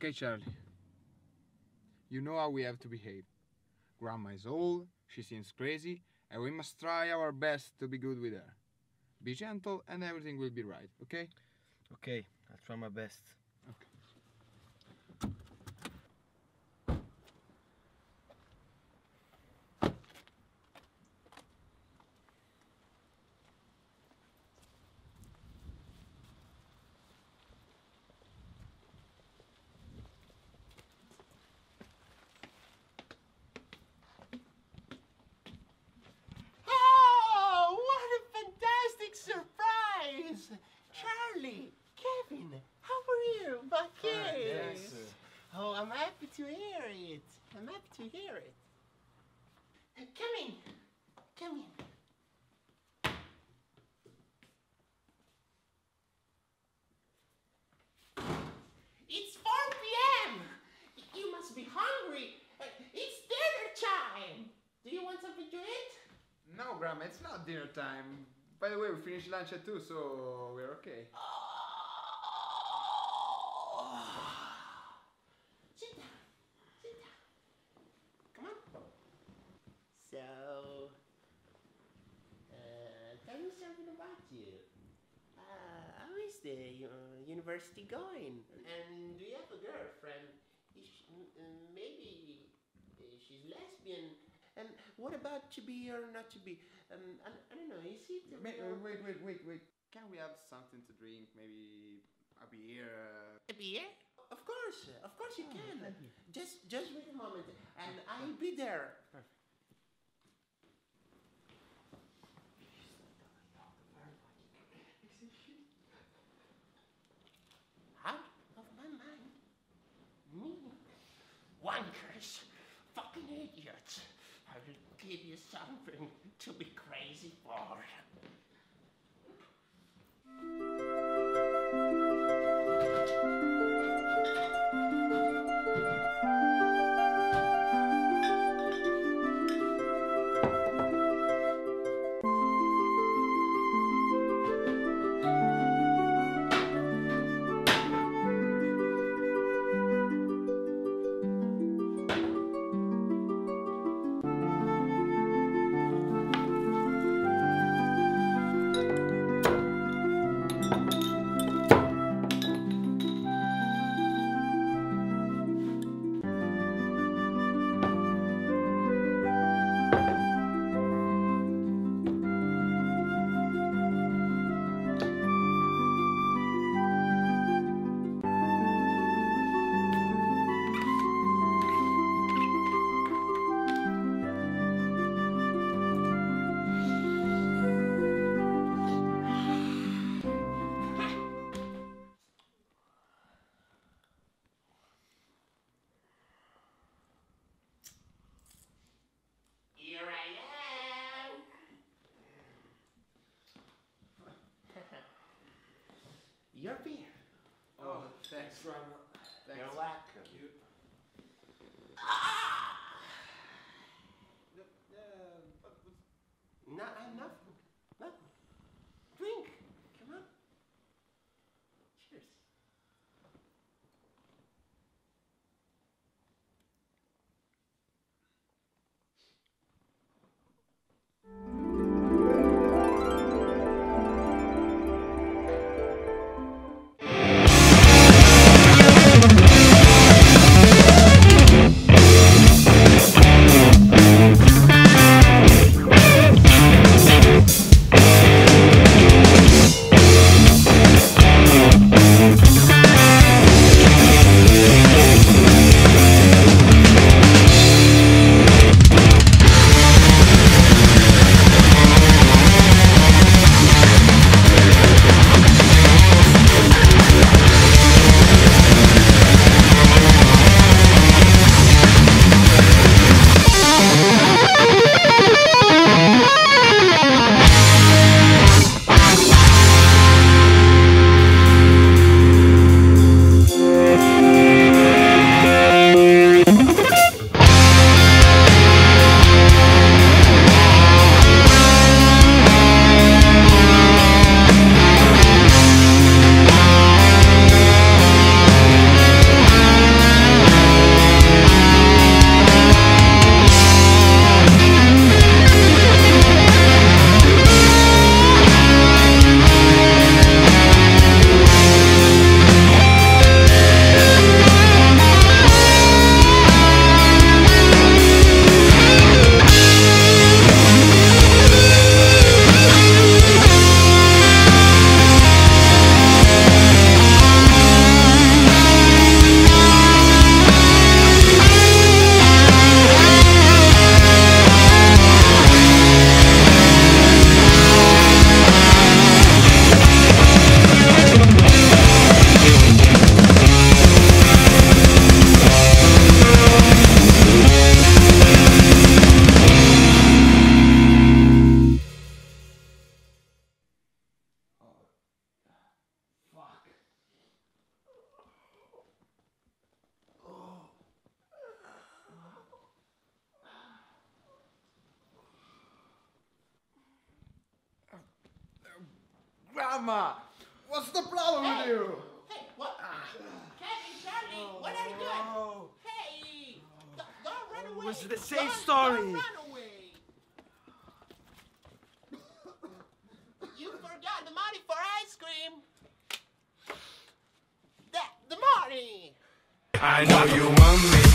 Okay, Charlie. You know how we have to behave. Grandma is old, she seems crazy, and we must try our best to be good with her. Be gentle, and everything will be right, okay? Okay, I'll try my best. Oh, what a fantastic surprise! Charlie, Kevin, how are you? My kids. Oh, I'm happy to hear it. I'm happy to hear it. Come in. Come in. It's 4 p.m. You must be hungry. Uh, It's dinner time. Do you want something to eat? No, Grandma, it's not dinner time. By the way, we finished lunch at 2, so we're okay. Sit down. Sit down. Come on. So, uh, tell me something about you. Uh, how is the uh, university going? And do you have a girlfriend? Is she, uh, maybe uh, she's lesbian. And what about to be or not to be? Um, I, I don't know. Is it? uh, Wait, wait, wait, wait, wait. Can we have something to drink? Maybe a beer? Uh... A beer? Of course, of course you can. Just, just wait a moment, and I'll be there. Out of my mind. Me? Wankers. Fucking idiots. I give you something to be Yuppie. Oh, thanks. From thanks. Yerlak. Cute. Ah! Uh, not enough Grandma! What's the problem with you? Hey, what? Ah. Kevin, Charlie, oh, what are you doing? Oh, Hey, don't, don't run away. was the same Don't- story. Don't run away. you forgot the money for ice cream. That the money. I know you want me.